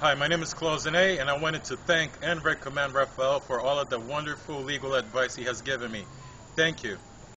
Hi, my name is Closene, and I wanted to thank and recommend Rafael for all of the wonderful legal advice he has given me. Thank you.